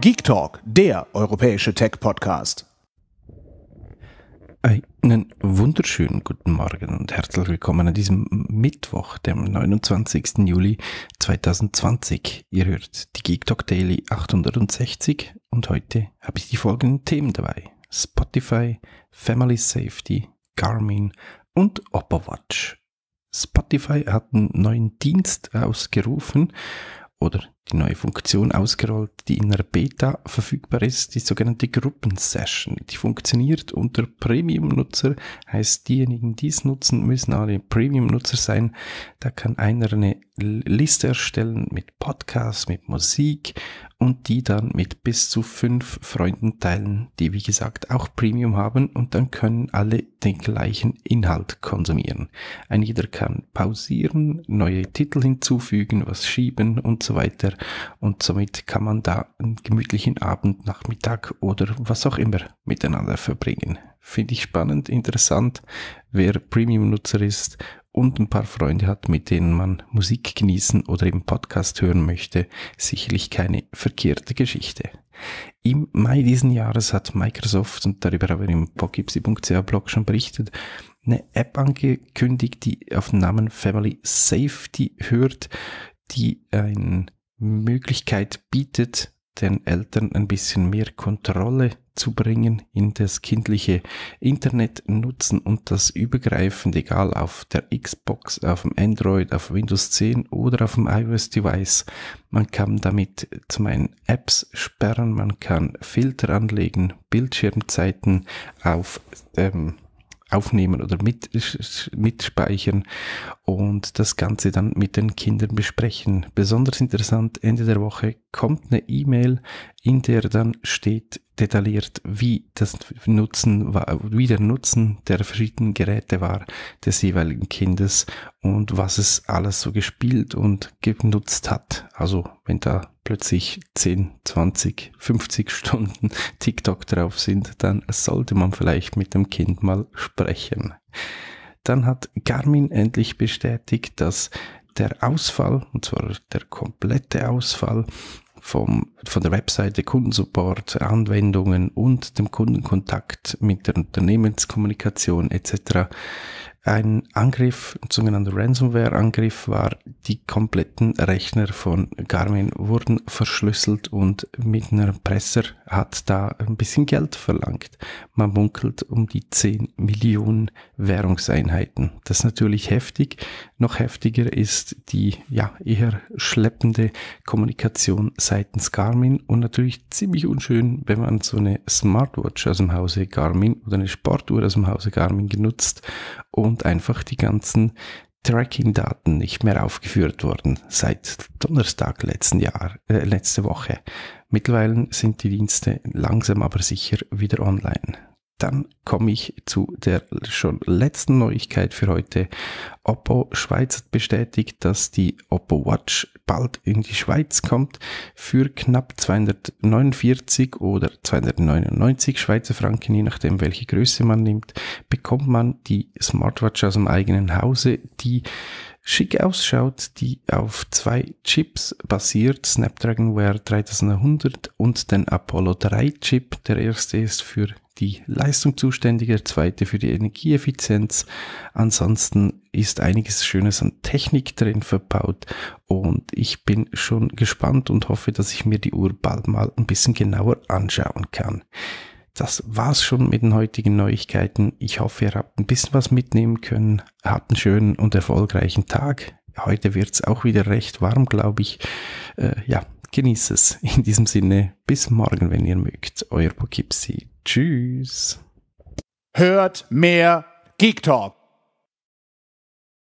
Geek Talk, der europäische Tech-Podcast. Einen wunderschönen guten Morgen und herzlich willkommen an diesem Mittwoch, dem 29. Juli 2020. Ihr hört die Geek Talk Daily 860 und heute habe ich die folgenden Themen dabei. Spotify, Family Safety, Garmin und Oppo Watch. Spotify hat einen neuen Dienst ausgerufen oder die neue Funktion ausgerollt, die in der Beta verfügbar ist, die sogenannte Gruppensession. Die funktioniert unter Premium-Nutzer, heißt diejenigen, die es nutzen, müssen alle Premium-Nutzer sein. Da kann einer eine Liste erstellen mit Podcasts, mit Musik und die dann mit bis zu fünf Freunden teilen, die wie gesagt auch Premium haben und dann können alle den gleichen Inhalt konsumieren. Ein jeder kann pausieren, neue Titel hinzufügen, was schieben und so weiter und somit kann man da einen gemütlichen Abend, Nachmittag oder was auch immer miteinander verbringen. Finde ich spannend, interessant, wer Premium-Nutzer ist und ein paar Freunde hat, mit denen man Musik genießen oder eben Podcast hören möchte, sicherlich keine verkehrte Geschichte. Im Mai diesen Jahres hat Microsoft, und darüber haben wir im pogipsy.ch Blog schon berichtet, eine App angekündigt, die auf den Namen Family Safety hört, die ein Möglichkeit bietet, den Eltern ein bisschen mehr Kontrolle zu bringen in das kindliche Internet nutzen und das übergreifend, egal auf der Xbox, auf dem Android, auf Windows 10 oder auf dem iOS-Device. Man kann damit zum einen Apps sperren, man kann Filter anlegen, Bildschirmzeiten auf ähm, aufnehmen oder mit, mitspeichern und das Ganze dann mit den Kindern besprechen. Besonders interessant, Ende der Woche kommt eine E-Mail, in der dann steht detailliert, wie das Nutzen war, wie der Nutzen der verschiedenen Geräte war des jeweiligen Kindes und was es alles so gespielt und genutzt hat. Also wenn da plötzlich 10, 20, 50 Stunden TikTok drauf sind, dann sollte man vielleicht mit dem Kind mal sprechen. Dann hat Garmin endlich bestätigt, dass der Ausfall, und zwar der komplette Ausfall vom, von der Webseite Kundensupport, Anwendungen und dem Kundenkontakt mit der Unternehmenskommunikation etc ein Angriff, ein sogenannter Ransomware-Angriff war, die kompletten Rechner von Garmin wurden verschlüsselt und mit einer Presser hat da ein bisschen Geld verlangt. Man munkelt um die 10 Millionen Währungseinheiten. Das ist natürlich heftig. Noch heftiger ist die ja eher schleppende Kommunikation seitens Garmin und natürlich ziemlich unschön, wenn man so eine Smartwatch aus dem Hause Garmin oder eine Sportuhr aus dem Hause Garmin genutzt und einfach die ganzen Tracking-Daten nicht mehr aufgeführt wurden seit Donnerstag letzten Jahr, äh, letzte Woche. Mittlerweile sind die Dienste langsam aber sicher wieder online. Dann komme ich zu der schon letzten Neuigkeit für heute. Oppo Schweiz hat bestätigt, dass die Oppo Watch bald in die Schweiz kommt. Für knapp 249 oder 299 Schweizer Franken, je nachdem welche Größe man nimmt, bekommt man die Smartwatch aus dem eigenen Hause, die schick ausschaut, die auf zwei Chips basiert, Snapdragon Wear 3100 und den Apollo 3 Chip. Der erste ist für die Leistung zuständig, der zweite für die Energieeffizienz. Ansonsten ist einiges Schönes an Technik drin verbaut und ich bin schon gespannt und hoffe, dass ich mir die Uhr bald mal ein bisschen genauer anschauen kann. Das war's schon mit den heutigen Neuigkeiten. Ich hoffe, ihr habt ein bisschen was mitnehmen können. Habt einen schönen und erfolgreichen Tag. Heute wird's auch wieder recht warm, glaube ich. Äh, ja, genießt es. In diesem Sinne, bis morgen, wenn ihr mögt. Euer Poughkeepsie. Tschüss. Hört mehr Geek Talk.